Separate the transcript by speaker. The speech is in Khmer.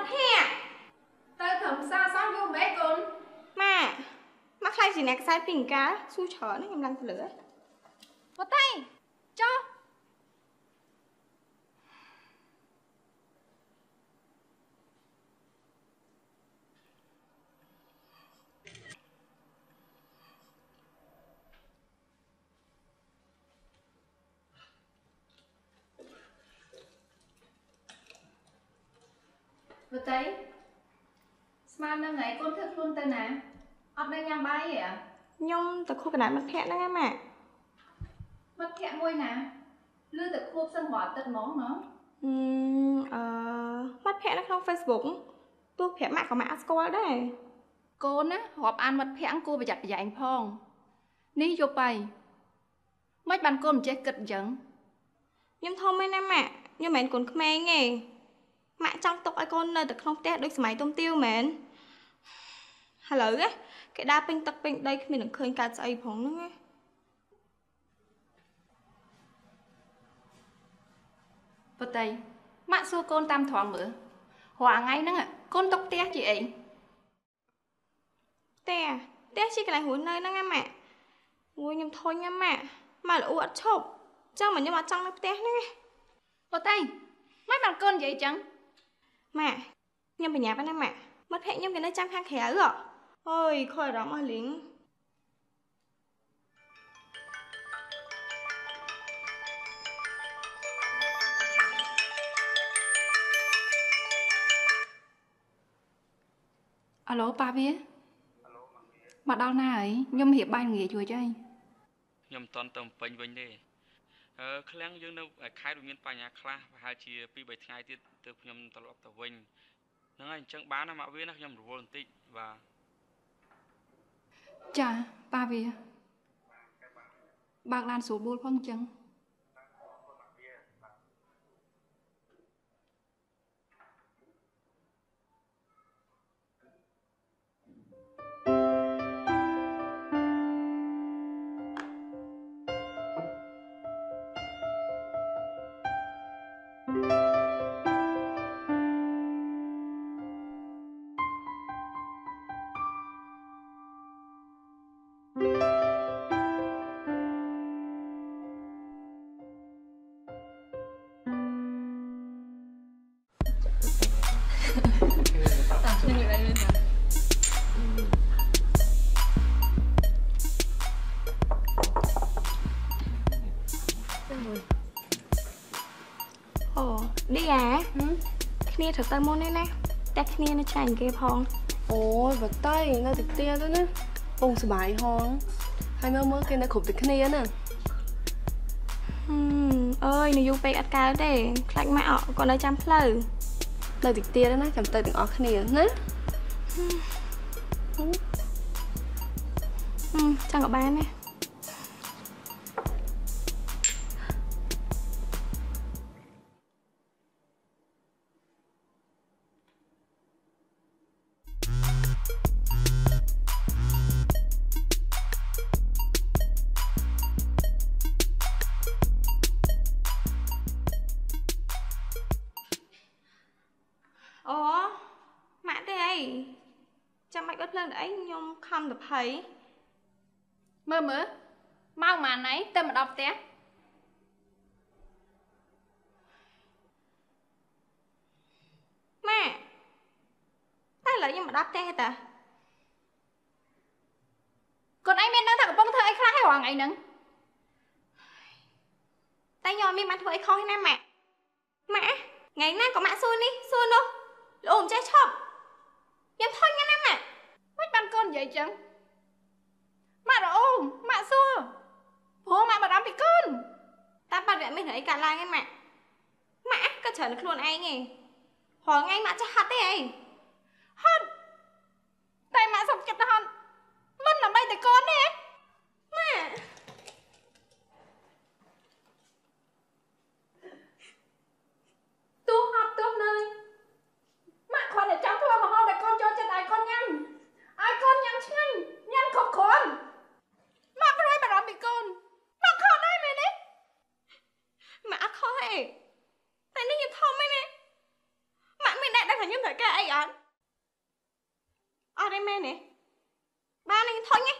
Speaker 1: មិត្តភ័ក្តិ
Speaker 2: ទៅធ្វើភាសាសោះយូរមែនកូន
Speaker 1: ម៉ាមកខ្លាចជាអ្នកខ្សែពីអង្ការស៊ូច្រើនខ្ញុំឡើងទៅលើ
Speaker 3: មកតែ ចុះ
Speaker 2: វតីស្មាននឹងថ្ងៃកូនធ្វើខ្លួនទៅណាអត់នៅញ៉ាំបាយទេអា
Speaker 1: ខ្ញុំទៅខួបកណ្ដាលមិត្តភក្តិហ្នឹងឯងម៉ាក់
Speaker 2: មិត្តភក្តិមួយណាលឺតែខួបសិនរាល់អាទិត្យហ្មងណ៎
Speaker 1: អឺអឺមិត្តភក្តិនៅក្នុង Facebook ទោះប្រាប់ម៉ាក់ក៏ម៉ាក់អត់ស្គាល់ដែរ
Speaker 2: កូនណារាប់អានមិត្តភក្តិគួរប្រយ័ត្នប្រយែងផងនេះយកបៃមិនបានកូនមិនចេះគិតអញ្ចឹង
Speaker 1: ខ្ញុំធំឯណាម៉ាក់ខ្ញុំមិនមែនកូនក្មេងទេម៉ាក់ចង់ទុ កឲ្យកូននៅតែក្នុងផ្ទះដូចសម័យទុំទាវមែនឥឡូវណាគេដើរពេញទឹកពេញដីគ្មាននឹងឃើញកើតស្អីផងហ្នឹងណា
Speaker 2: វតីម៉ាក់សួរកូនតាមត្រង់មើលរាល់ថ្ងៃហ្នឹងកូនຕົកផ្ទះជាអី
Speaker 1: ផ្ទះផ្ទះជាកន្លែងរស់នៅហ្នឹងណាម៉ាក់អូយខ្ញុំធុញណាម៉ាក់ម៉ាក់ល្អអត់ឈប់ចឹងមកខ្ញុំអត់ចង់នៅផ្ទះហ្នឹងណា
Speaker 2: វតីមិនបានកូននិយាយអញ្ចឹង
Speaker 1: ម៉ាក់ខ្ញុំបញ្ញាប់ណាម៉ាក់មិត្តភក្តិខ្ញុំគេនៅចាំខាងក្រៅហ៎អើយខូចអារម្មណ៍អស់លីង
Speaker 2: អាឡូប៉ាវាមកដល់ណាហើយខ្ញុំរៀបបាយល្ងាចជួយចុយ
Speaker 4: ខ្ញុំមិនតន់ទៅពេញវិញទេអឺ ឃ្លាំងយើងនៅឯខេត្តវាមានបញ្ហាខ្លះប្រហែលជា2 3ថ្ងៃទៀតទើបខ្ញុំត្រឡប់ទៅវិញហ្នឹងហើយអញ្ចឹងបានណាម៉ាក់វាណាខ្ញុំរវល់បន្តិចបាទ
Speaker 2: ចាប៉ាវាបើកឡានស្រួលបួលផងអញ្ចឹង
Speaker 1: អូឌីអាគ្នាត្រូវទៅមុននេះណាតែគ្នានៅចាញ់គេផង
Speaker 3: អូយវត្តៃនៅតិចទៀតទៅណា ពងសុបាយហងហើយមើលមើលគេនៅគ្រប់តែគ្នាណា
Speaker 1: ហឹមអើយនៅយូរពេកអត់កើតទេខ្លាចម៉ាក់អត់ក៏នៅចាំផ្លូវ
Speaker 3: នៅតិចទៀតណាចាំទៅទាំងអស់គ្នាណា
Speaker 1: ហឹមចង់ក៏បានណា អូម៉ាក់ទេអីចាំបាច់បិទភ្លើងទៅអីខ្ញុំខំទៅភ័យ
Speaker 2: មើលមើលមកម៉ានណៃទៅមកដល់ផ្ទះ
Speaker 1: ម៉ាក់តែឥឡូវខ្ញុំមកដល់ផ្ទះទេតា
Speaker 2: កូនឯងមានដឹងថាកំពុងធ្វើអីខ្លះហើយរាល់ថ្ងៃហ្នឹង
Speaker 1: តែខ្ញុំអត់មានបានធ្វើអីខុសទេណាម៉ាក់ម៉ាក់ថ្ងៃណាក៏ម៉ាក់សួរនេះសួរនោះ លោកមិនចេះឈប់ខ្ញុំធុញណាស់ណាម៉ាក់
Speaker 2: មិនបានកូននិយាយអញ្ចឹងម៉ាក់រអូមម៉ាក់សួរព្រោះម៉ាក់បារម្ភពីកូន
Speaker 1: តាមបាត់វាអត់មានរឿងអីកើតឡើងទេម៉ាក់ម៉ាក់ក៏ច្រើនខ្លួនឯងឯងរាល់ថ្ងៃម៉ាក់ចេះហត់ទេអី
Speaker 2: ហត់តែម៉ាក់សុំចិត្តទៅហត់មិនដើម្បីតែកូនទេ
Speaker 1: ម៉ាក់
Speaker 2: ទោះហត់ទោះនឿយម៉ាក់គ្រាន់តែចង់ធ្វើម្ហូបដែលកូនចូលចិត្តឲ្យកូនញ៉ាំឲ្យកូនញ៉ាំឆ្ងាញ់ញ៉ាំគ្រប់គ្រាន់ម៉ាក់ព្រួយបារម្ភពីកូនម៉ាក់ខកដែរមែនទេ
Speaker 1: ម៉ាក់អត់ខុសទេតែនេះខ្ញុំធំឯណាម៉ាក់មានដែរដឹងថា ខ្ញុំត្រូវការអីអត់អត់ទេមែនទេបានខ្ញុំធុញទេ